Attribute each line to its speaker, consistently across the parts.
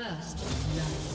Speaker 1: First love.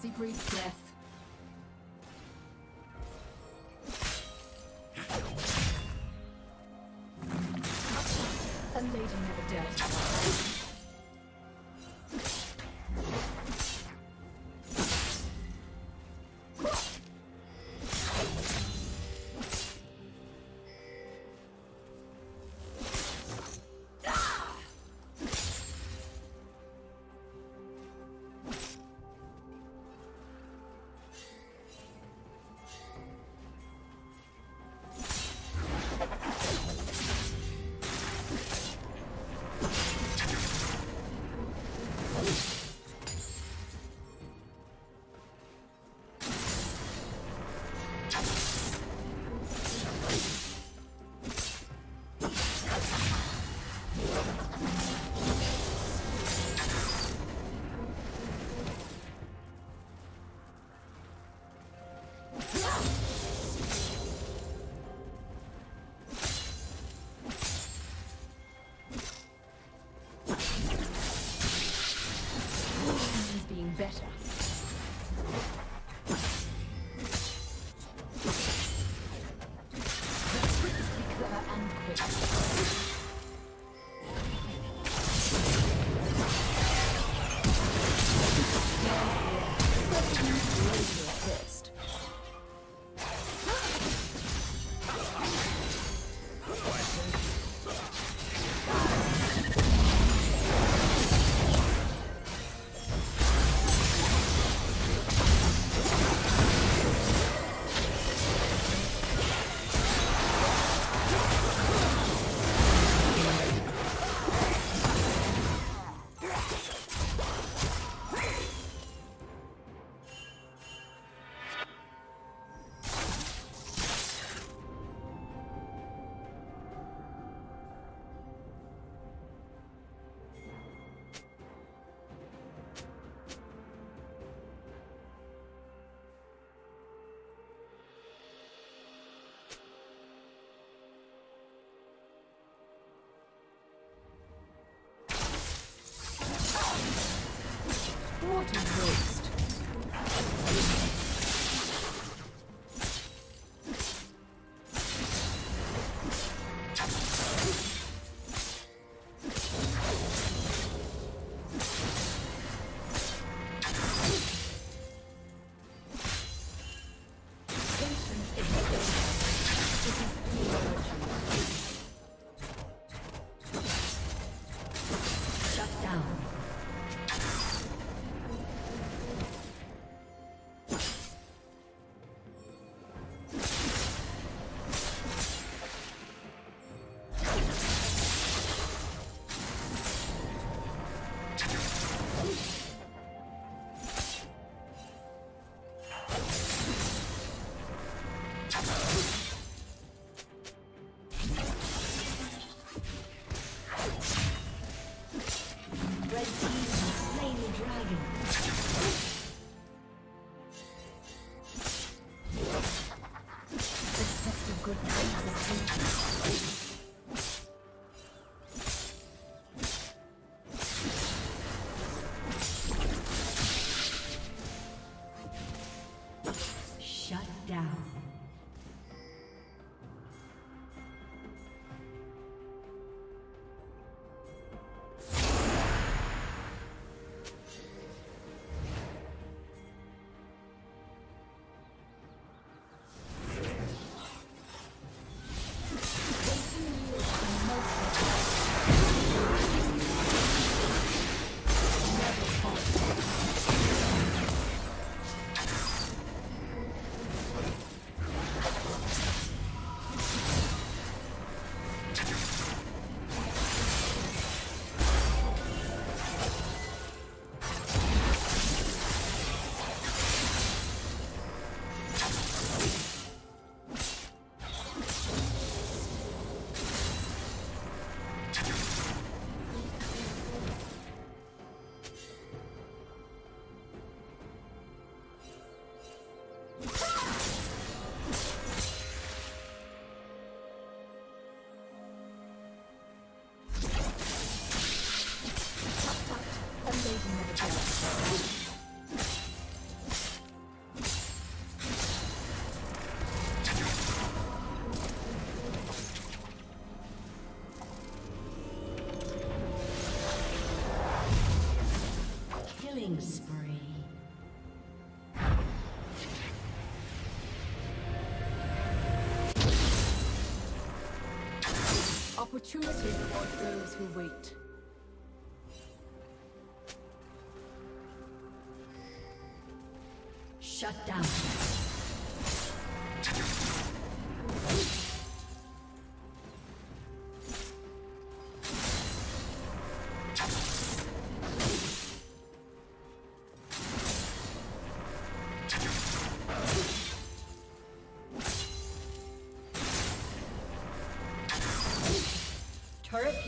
Speaker 1: Complacency breeds death. A lady never dared. What Opportunity rewards those who wait.
Speaker 2: Shut down.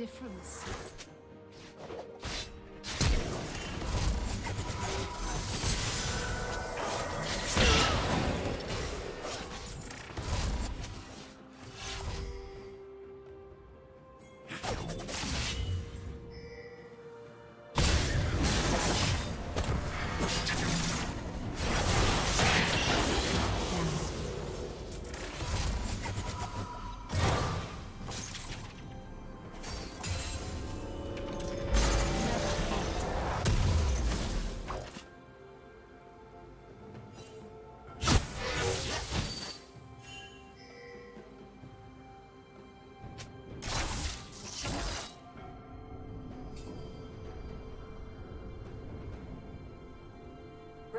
Speaker 1: Difference.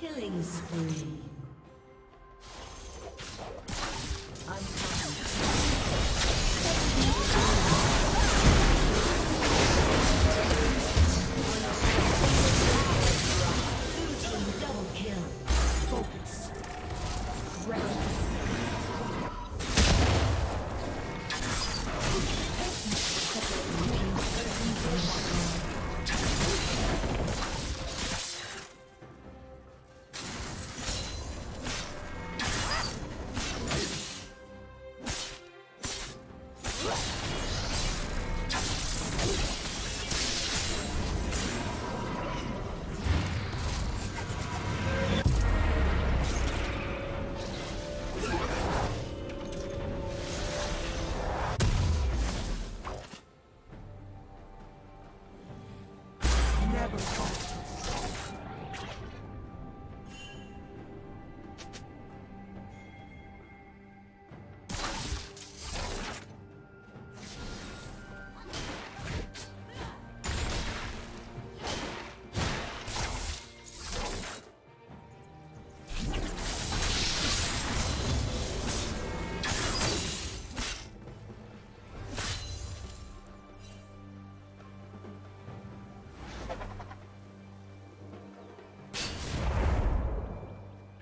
Speaker 2: Killing spree.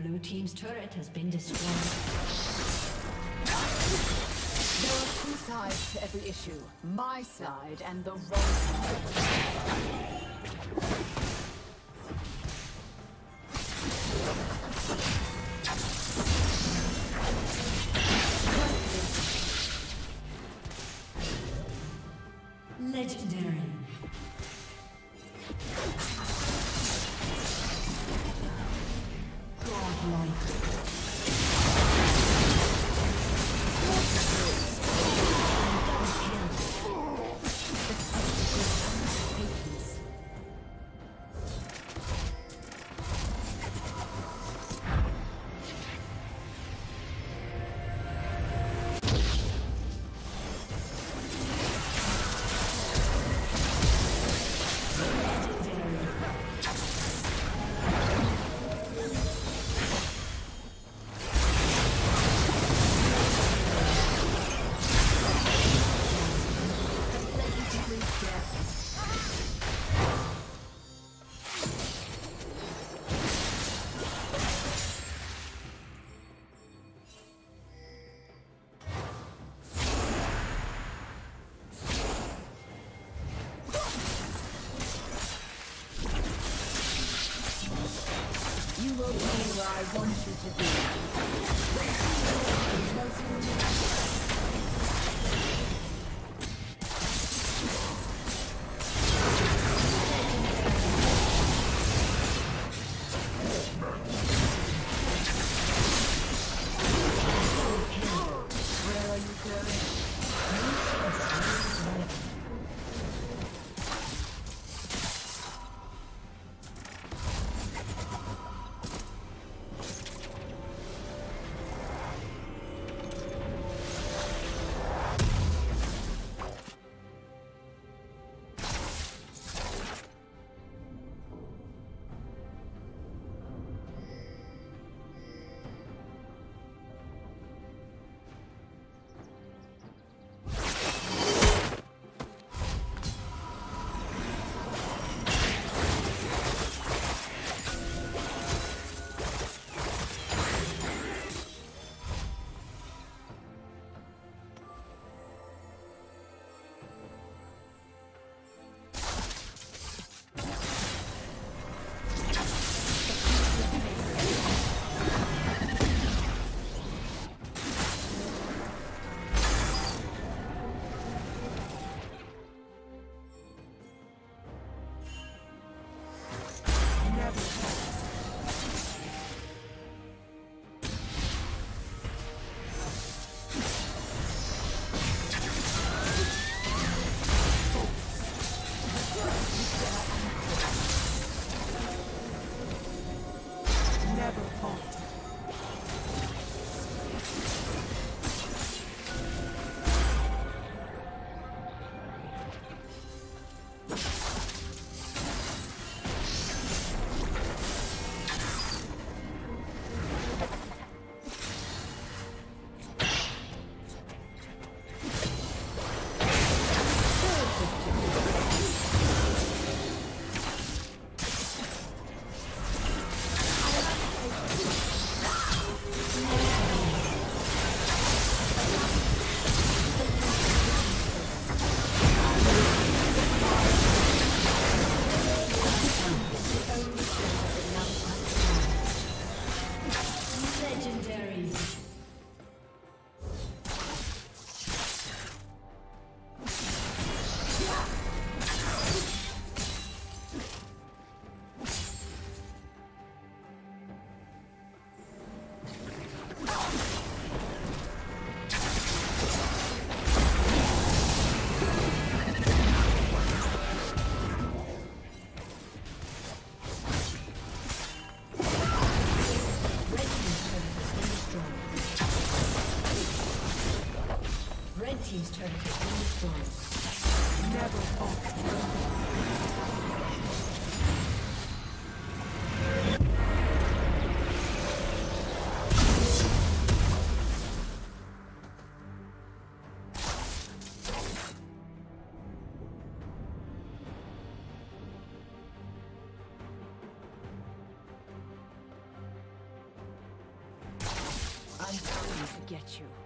Speaker 2: Blue Team's turret has been destroyed.
Speaker 1: There are two sides to every issue. My side and the wrong side. I'm coming to get you.